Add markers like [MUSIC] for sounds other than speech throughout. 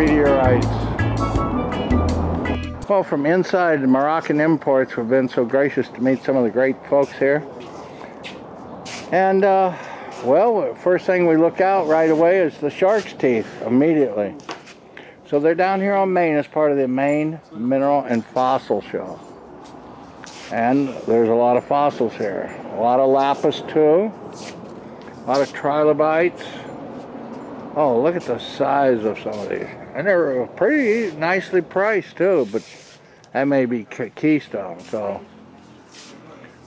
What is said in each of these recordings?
meteorites. Well, from inside Moroccan Imports, we've been so gracious to meet some of the great folks here. And, uh, well, first thing we look out right away is the shark's teeth, immediately. So they're down here on Main as part of the Main Mineral and Fossil Show. And there's a lot of fossils here. A lot of lapis too. A lot of trilobites. Oh, look at the size of some of these. And they're pretty nicely priced too, but that may be keystone, so.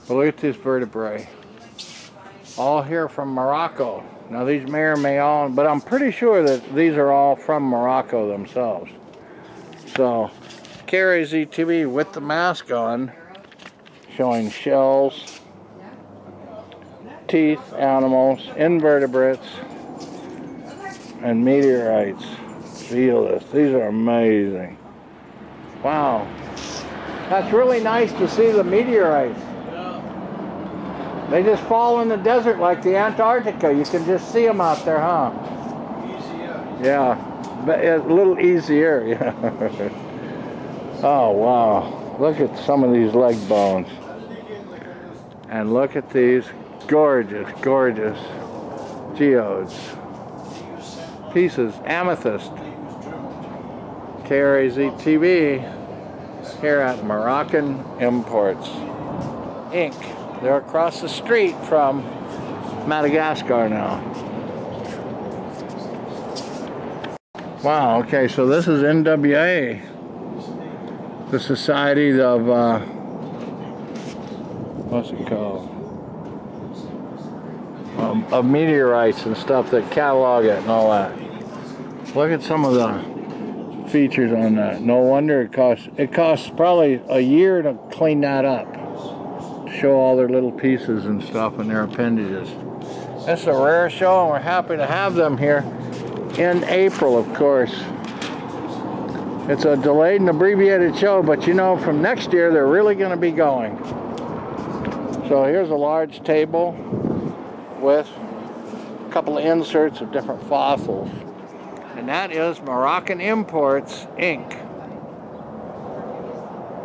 But look at this vertebrae. All here from Morocco. Now these may or may all, but I'm pretty sure that these are all from Morocco themselves. So, KRAZ-TV with the mask on, showing shells, teeth, animals, invertebrates, and meteorites. Feel this. These are amazing. Wow. That's really nice to see the meteorites. They just fall in the desert like the Antarctica. You can just see them out there, huh? Easier. Yeah, but a little easier, [LAUGHS] yeah. oh, wow. Look at some of these leg bones. And look at these gorgeous, gorgeous geodes. Pieces, amethyst. KRAZ TV here at Moroccan Imports, Inc. They're across the street from Madagascar now. Wow, okay, so this is NWA, the Society of, uh, what's it called? Um, of meteorites and stuff that catalog it and all that. Look at some of the features on that. No wonder it costs, it costs probably a year to clean that up show all their little pieces and stuff and their appendages. This is a rare show and we're happy to have them here in April, of course. It's a delayed and abbreviated show, but you know, from next year, they're really going to be going. So here's a large table with a couple of inserts of different fossils. And that is Moroccan Imports, Inc.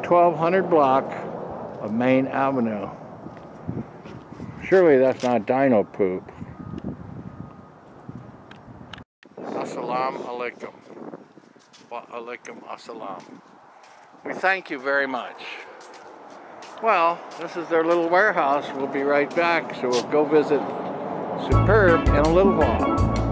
1200 block of Main Avenue. Surely that's not dino poop. Assalamu alaikum. Wa alaikum assalam. We thank you very much. Well, this is their little warehouse. We'll be right back, so we'll go visit Superb in a little while.